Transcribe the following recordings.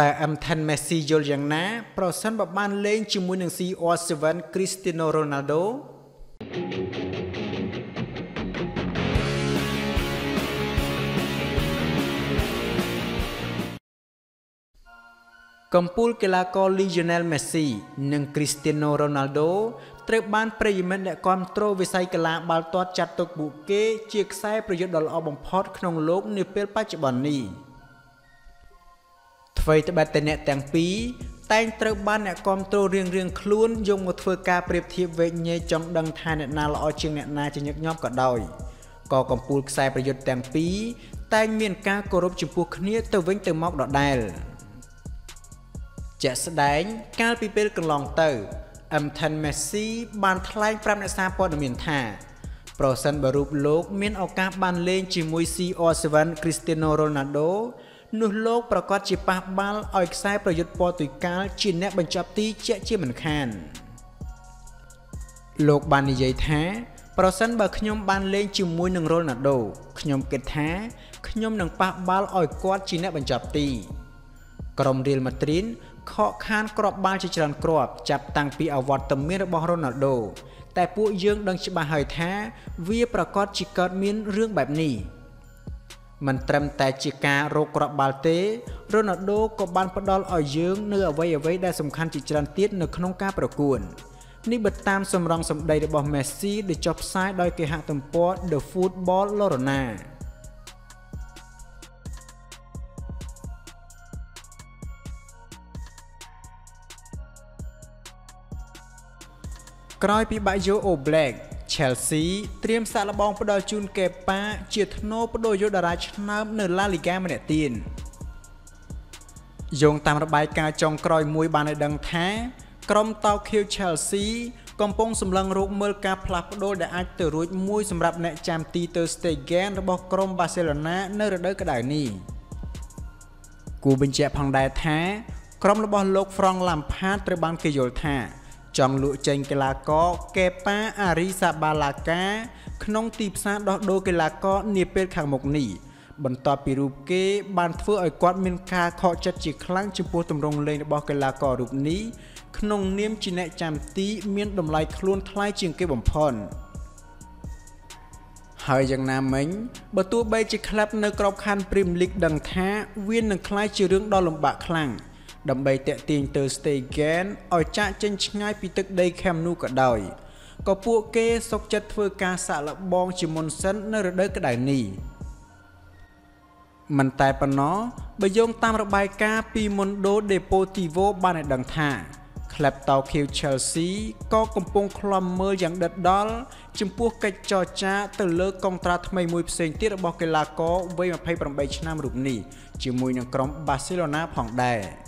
តើ M10 Messi យល់យ៉ាងណា ប្រសិនបើបានលេងជាមួយនឹង CR7 Cristiano Ronaldo កំពូលកីឡាករ Lionel Messi និង Cristiano Ronaldo ត្រូវបានប្រិយមិត្តអ្នកគាំទ្រវិស័យកីឡាបាល់ទាត់ចាត់ទុកពួកគេ ជាខ្សែប្រយុទ្ធដ៏ល្អបំផុតក្នុងលោកនាពេលបច្ចុប្បន្ននេះ អ្វីត្បិតតែអ្នកទាំងពីរតែងត្រូវបានអ្នកគាំទ្ររៀងរៀងខ្លួនយកមកធ្វើការប្រៀបធៀបវែកញែកចង់ដឹងថាអ្នកណាល្អជាងអ្នកណាជាញឹកញាប់ក៏ដោយក៏កំពូលខ្សែប្រយុទ្ធទាំងពីរតែងមានការគោរពចំពោះគ្នាទៅវិញទៅមកដដែលជាក់ស្ដែងកាលពីពេលកន្លងទៅ M10 Messi បានថ្លែងប្រាប់អ្នកសារព័ត៌មានថាប្រសិនបើរូបលោកមានឱកាសបានលេងជាមួយ CR7 Cristiano Ronaldo នោះលោកប្រកាសជាប៉ះបាល់ឲ្យខ្សែប្រយុទ្ធព័រទុយកាល់ជាអ្នកបញ្ចប់ទីជាក់ជាមិនខានលោកបាននិយាយថា ប្រសិនបើខ្ញុំបានលេងជាមួយនឹង Ronaldo ខ្ញុំគិតថាខ្ញុំនឹងប៉ះបាល់ឲ្យគាត់ជាអ្នកបញ្ចប់ទី ក្រុម Real Madrid ខកខានគ្រាប់បាល់ជាច្រើនគ្រាប់ចាប់តាំងពីអវត្តមានរបស់រ៉ូណាល់ដូតែពួកយើងដឹងច្បាស់ហើយថា វាប្រកាសជាកើតមានរឿងបែបនេះ មិនត្រឹមតែជាការរកគ្រាប់បាល់ទេរ៉ូណាល់ដូក៏បានផ្ដល់ឲ្យយើងនៅអ្វីអ្វីដែលសំខាន់ជាច្រើនទៀតនៅក្នុងការប្រកួតនេះបើតាមសម្រងសម្ដីរបស់ Messi ដែលចុះផ្សាយដោយគេហទំព័រ The Football Lorna ក្រោយពីបាក់យ៉ូអូ Black Chelsea ត្រៀមសាក់លបងផ្ដល់ជូនកេប៉ាជាធ្នូបដូរយោតារាឆ្នើមនៅ La Liga ម្នាក់ទៀតយោងតាមរបាយការណ៍ចុងក្រោយមួយបានឲ្យដឹងថាក្រុមតោខៀវ Chelsea កំពុងសម្លឹងរកមើលការផ្លាស់ប្ដូរដែលអាចទៅរួចមួយសម្រាប់អ្នកចាំទីទៅ Stegen របស់ក្រុម Barcelona នៅរដូវក្តៅនេះគូបញ្ជាក់ផងដែរថាក្រុមរបស់លោក Frank Lampard ត្រូវបានគេយល់ថា ចង់លក់ចេញកីឡាករកេប៉ាអារីសាបាឡាកា ក្នុងទីផ្សារដោះដូរកីឡាករនាពេលខាងមុខនេះបន្ទាប់ពីរូបគេបានធ្វើឲ្យគាត់មានការខកចិត្តជាខ្លាំងចំពោះទម្រង់លេងរបស់កីឡាកររូបនេះក្នុងនាមជាអ្នកចាំទី មានតម្លៃខ្លួនថ្លៃជាងគេបំផុតហើយយ៉ាងណាមិញបើទោះបីជាក្លឹបនៅក្របខ័ណ្ឌ Premier League ដឹងថាវានឹងក្លាយជារឿងដ៏លំបាកខ្លាំង ដើម្បីតាក់ទាញទៅ Stegen ឲ្យចាក់ចេញឆ្ងាយពីទឹកដី Camp Nou ក៏ដោយក៏ពួកគេសុកចិត្តធ្វើការសាក់លបងជាមុនសិននៅរដូវក្តៅនេះមិនតែប៉ុណ្ណោះបើយោងតាមរបាយការណ៍ពី Mundo Deportivo បានឲ្យដឹងថាក្លឹបតោខៀវ Chelsea ក៏កំពុងឃ្លាំមើលយ៉ាងដិតដល់ចំពោះកិច្ចចរចាទៅលើកុងត្រាថ្មីមួយផ្សេងទៀតរបស់កីឡាករវ័យ28ឆ្នាំរូបនេះជាមួយនឹងក្រុម Barcelona ផងដែរ។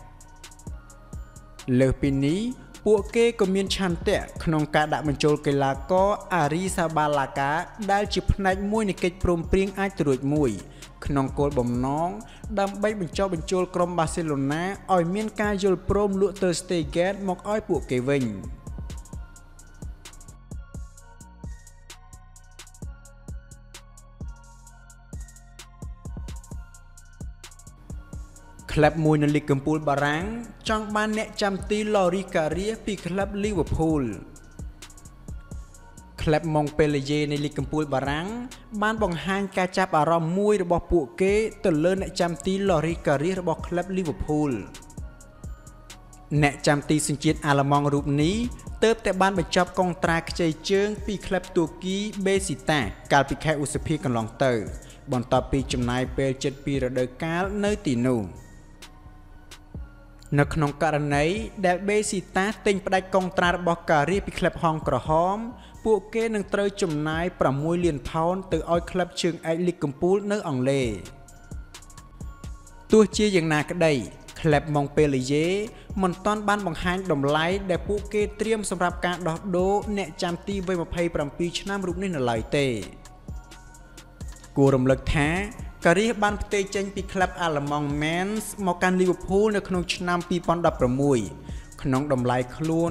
លើសពីនេះពួកគេក៏មានឆន្ទៈក្នុងការដាក់បញ្ចូលកីឡាករអារីសាបាឡាកាដែលជាផ្នែកមួយនៃកិច្ចព្រមព្រៀងអាចទៅរួចមួយក្នុងគោលបំណងដើម្បីបញ្ចុះបញ្ចូលក្រុមបាសេឡូណាឲ្យមានការយល់ព្រមលក់ទៅ Stegen មកឲ្យពួកគេវិញ។ ក្លឹបមួយនៅលីកកំពូលបារាំងចង់បានអ្នកចាំទីឡូរីការៀពីក្លឹបលីវើពូលក្លឹបម៉ុងប៉េលេយេនៃលីកកំពូលបារាំងបានបង្ហាញការចាប់អារម្មណ៍មួយរបស់ពួកគេទៅលើអ្នកចាំទីឡូរីការៀរបស់ក្លឹបលីវើពូលអ្នកចាំទីសញ្ជាតិអាល្លឺម៉ង់រូបនេះទើបតែបានបញ្ចប់កុងត្រាខ្ចីជើងពីក្លឹបទួគីបេស៊ីតាកាលពីខែឧសភាកន្លងទៅ បន្ទាប់ពីចំណាយពេលជិត2រដូវកាលនៅទីនោះ។ នៅក្នុងករណីដែលបេស៊ីតាទិញផ្ដាច់កុងត្រារបស់ការីពីក្លឹបហងក្រហម ពួកគេនឹងត្រូវចំណាយ6លានផោនទៅឲ្យក្លឹបជើងឯកលីកកំពូលនៅអង់គ្លេសទោះជាយ៉ាងណាក្តីក្លឹបម៉ុងប៉េលីយេមិនទាន់បានបង្ហាញតម្លៃដែលពួកគេត្រៀមសម្រាប់ការដោះដូរអ្នកចាំទីវ័យ27ឆ្នាំរូបនេះនៅឡើយទេគួររំលឹកថា ការីសបានផ្ទេរចេញពីក្លឹបអាល្លឺម៉ង់ Mainz មកកាន់ Liverpool នៅក្នុងឆ្នាំ2016ក្នុងតម្លៃខ្លួន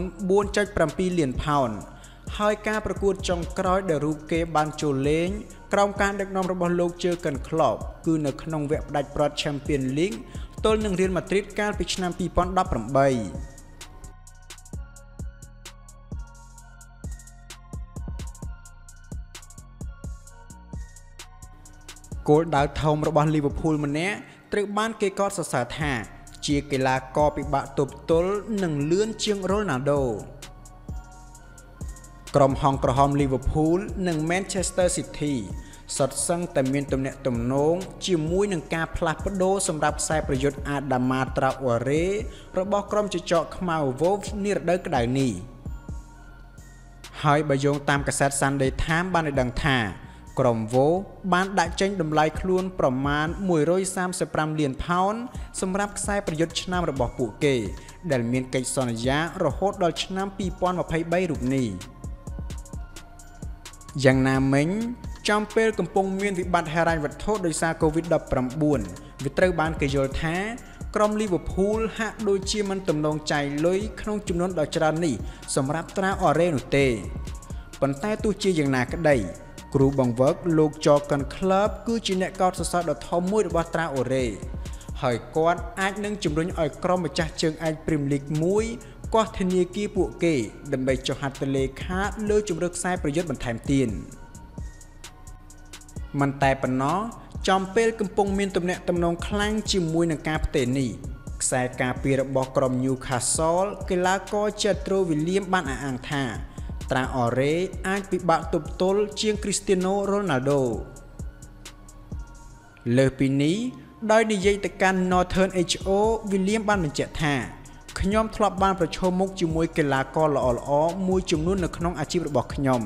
4.7លានផោនហើយការប្រកួតចុងក្រោយដែលរូបគេបានចូលលេងក្រោមការដឹកនាំរបស់លោកជើកិនក្លបគឺនៅក្នុងវគ្គផ្ដាច់ព្រាត់ Champions League ទល់នឹងរៀលម៉ាឌ្រីតកាលពីឆ្នាំ2018 គោលដៅធំរបស់ Liverpool ម្នាក់ត្រូវបានគេកោតសរសើរថា ជាកីឡាករពិបាកទប់ទល់និងលឿនជាង Ronaldo ក្រុមហងក្រហម Liverpool និង Manchester City សុទ្ធសឹងតែមានទំនាក់ទំនងជាមួយនឹងការផ្លាស់ប្ដូរសម្រាប់ខ្សែប្រយុទ្ធ Adama Traore របស់ក្រុមជចកខ្មៅ Wolves នារដូវក្តៅនេះហើយបើយោងតាមកាសែត Sunday Times បានឲ្យដឹងថា ក្រុមវូបានដាក់ចេញតម្លៃខ្លួនប្រមាណ135លានផោនសម្រាប់ខ្សែប្រយុទ្ធឆ្នាំរបស់ពួកគេ ដែលមានកិច្ចសន្យារហូតដល់ឆ្នាំ2023រូបនេះយ៉ាងណាមិញចំពេលកំពុងមានវិបត្តិហិរញ្ញវត្ថុដោយសារ COVID-19 វាត្រូវបានគេយល់ថាក្រុម Liverpool ហាក់ដូចជាមិនទំនងចៃលុយក្នុងចំនួនដ៏ច្រើននេះសម្រាប់ត្រាអរ៉េនោះទេប៉ុន្តែទោះជាយ៉ាងណាក្តី គ្រូបង្វឹកលោក Jorgen Klopp គឺជាអ្នកកោតសរសើរដ៏ធំមួយរបស់ត្រាអូរ៉េហើយគាត់អាចនឹងជំរុញឲ្យក្រុមម្ចាស់ជើងឯក Premier League មួយគាស់ធនាគារពួកគេ ដើម្បីចុះហត្ថលេខាលើជំរឿខ្សែប្រយុទ្ធបន្ថែមទៀតមិនតែប៉ុណ្ណោះចំពេលកំពុងមានទំនាក់ទំនងខ្លាំងជាមួយនឹងការផ្ទេរនេះខ្សែការពាររបស់ក្រុម Newcastle កីឡាករ Chetro William បានអះអាងថា ត្រាអរ៉េអាចពិបាកទប់ទល់ជាងគ្រីស្ទីណូរ៉ូណាល់ដូលើសពីនេះដោយនិយាយទៅកាន់ Northern HO William បានបញ្ជាក់ថាខ្ញុំធ្លាប់បានប្រឈមមុខជាមួយកីឡាករល្អៗមួយចំនួននៅក្នុងអាជីពរបស់ខ្ញុំ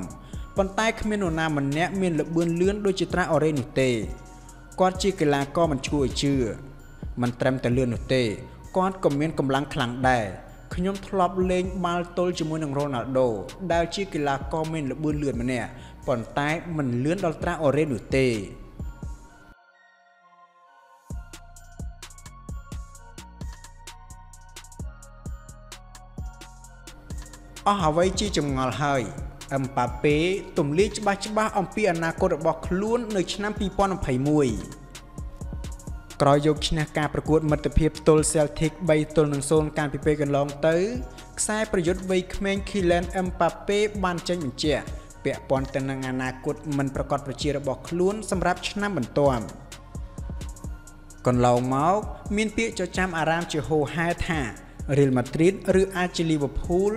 ប៉ុន្តែគ្មាននរណាម្នាក់មានល្បឿនលឿនដូចជាត្រាអរ៉េនោះទេគាត់ជាកីឡាករមិនឈួរឲ្យជឿមិនត្រឹមតែលឿននោះទេគាត់ក៏មានកម្លាំងខ្លាំងដែរ ខ្ញុំធ្លាប់លេងបាល់ទល់ជាមួយនឹងរ៉ូណាល់ដូដែលជាកីឡាករមានល្បឿនលឿនម្នាក់ប៉ុន្តែមិនលឿនដល់ត្រាអូរ៉េនោះទេអស់អ្វីជាចម្ងល់ហើយអឹមប៉ាប៉េទម្លាយច្បាស់ច្បាស់អំពីអនាគតរបស់ខ្លួននៅឆ្នាំ2021 ក្រោយយកឈ្នះការប្រកួតមិត្តភាពផ្ទល់ Celtic 3ទល់នឹង0កាលពីពេលកន្លងទៅខ្សែប្រយុទ្ធវ័យក្មេង Kylian Mbappe បានចេញបញ្ជាក់ពាក់ព័ន្ធទៅនឹងអនាគតមិនប្រកបប្រជារបស់ខ្លួនសម្រាប់ឆ្នាំបន្ទាប់កន្លងមកមានពាក្យចចាមអារាមជាហូហែថា Real Madrid ឬអាចជា Liverpool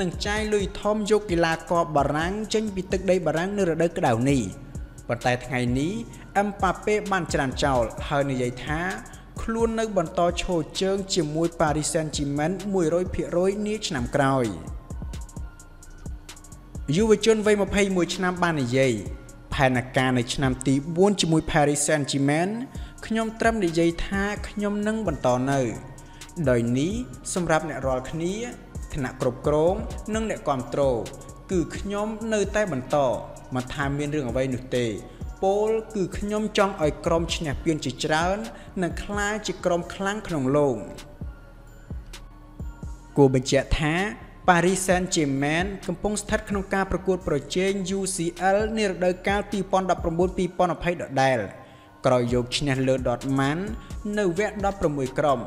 នឹងចាយលុយធំយកកីឡាករបារាំងចេញពីទឹកដីបារាំងនៅរដូវក្តៅនេះប៉ុន្តែថ្ងៃនេះអឹមប៉ាប៉េបានច្រានចោល ហើយនិយាយថាខ្លួននៅបន្តឈរជើងជាមួយ Paris Saint-Germain 100%នាឆ្នាំក្រោយយុវជនវ័យ21ឆ្នាំបាននិយាយផែនការនៅឆ្នាំទី4ជាមួយ Paris Saint-Germain ខ្ញុំត្រឹមនិយាយថាខ្ញុំនឹងបន្តនៅ ដោយនេះសម្រាប់អ្នករាល់គ្នាឋានៈគ្រប់គ្រង និងអ្នកគ្រប់គ្រងគឺខ្ញុំនៅតែបន្តមិនថាមានរឿងអ្វីនោះទេ ពោលគឺខ្ញុំចង់ឲ្យក្រុមឈ្នះពានជាច្រើននិងក្លាយជាក្រុមខ្លាំងក្នុងលោកគួរបញ្ជាក់ថា Paris Saint-Germain កំពុងស្ថិតក្នុងការប្រកួតប្រជែង UCL នារដូវកាល2019-2020ដដែលក្រោយយកឈ្នះលើ Dortmund នៅវគ្គ16ក្រុម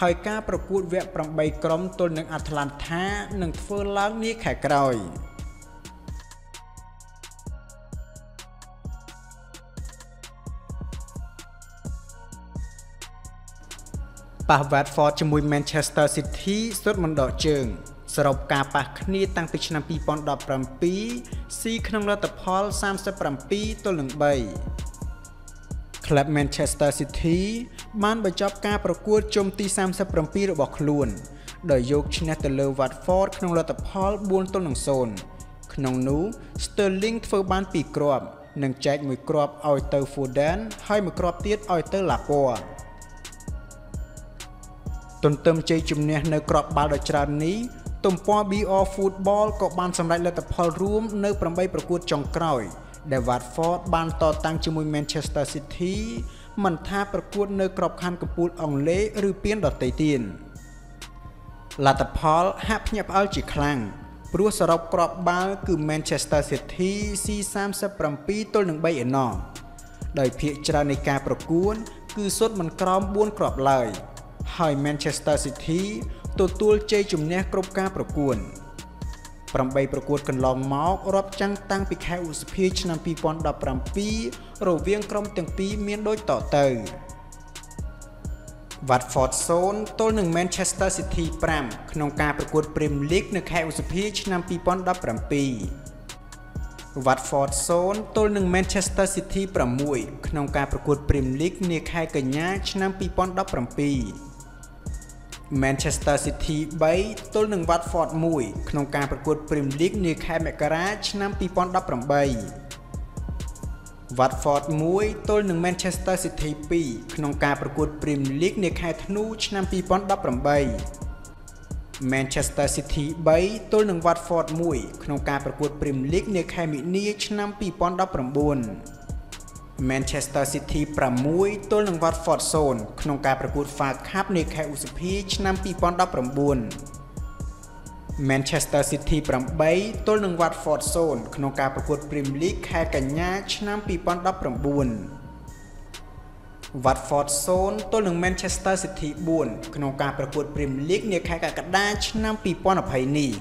ហើយការប្រកួតវគ្គ8ក្រុមទល់នឹង Atlanta នឹងធ្វើឡើងនាខែក្រោយ។ ប៉ះ Watford ជាមួយ Manchester City សុទ្ធមិនដកជើងសរុបការប៉ះគ្នាតាំងពីឆ្នាំ2017ស៊ីក្នុងលទ្ធផល37ទល់នឹង3ក្លឹប Manchester City បានបញ្ចប់ការប្រកួតជុំទី37របស់ខ្លួន ដោយយកឈ្នះទៅលើ Watford ក្នុងលទ្ធផល4ទល់នឹង0ក្នុងនោះ Sterling ធ្វើបាន2គ្រាប់និងចែកមួយគ្រាប់ឲ្យទៅ Foden ហើយមួយគ្រាប់ទៀតឲ្យទៅ Laporte ទន្ទឹមជ័យជំនះនៅក្របបាល់ដ៏ច្រើននេះទំព័រ BR Football ក៏បានសម្រេចលទ្ធផលរួមនៅ8ប្រកួតចុងក្រោយ ដែល Watford បានតតាំងជាមួយ Manchester City មិនថាប្រកួតនៅក្របខ័ណ្ឌកំពូលអង់គ្លេសឬពានដទៃទៀតលទ្ធផលហាក់ភ្ញាក់ផ្អើលជាខ្លាំងព្រោះសរុបក្របបាល់គឺ Manchester City ស៊ី37 ទល់នឹង3ឯណោះដោយភាគច្រើននៃការប្រកួតគឺសុទ្ធមិនក្រោម4គ្រាប់ឡើយ ហើយ Manchester City ទទួលជ័យជំនះគ្រប់ការប្រកួត8ប្រកួតកន្លងមករាប់ចាំងតាំងពីខែឧសភាឆ្នាំ2017រវាងក្រុមទាំងពីរមានដូចតទៅ Watford 0ទល់នឹង Manchester City 5ក្នុងការប្រកួត Premier League នៅខែឧសភាឆ្នាំ2017 Watford 0ទល់នឹង Manchester City 6ក្នុងការប្រកួត Premier League នាខែកញ្ញាឆ្នាំ2017 Manchester City 3ទល់នឹង Watford 1ក្នុងការប្រកួត Premier League នាខែមករាឆ្នាំ2018 Watford 1ទល់នឹង Manchester City 2ក្នុងការប្រកួត Premier League នាខែធ្នូឆ្នាំ2018 Manchester City 3ទល់នឹង Watford 1ក្នុងការប្រកួត Premier League នាខែមិនិនាឆ្នាំ2019 Manchester City 6ទល់នឹង Watford 0ក្នុងការប្រកួត FA Cup នាខែឧសភាឆ្នាំ2019 Manchester City 8ទល់នឹង Watford 0ក្នុងការប្រកួត Premier League ខែកញ្ញាឆ្នាំ2019 Watford 0ទល់នឹង Manchester City 4ក្នុងការប្រកួត Premier League នាខែកក្កដាឆ្នាំ2020នេះ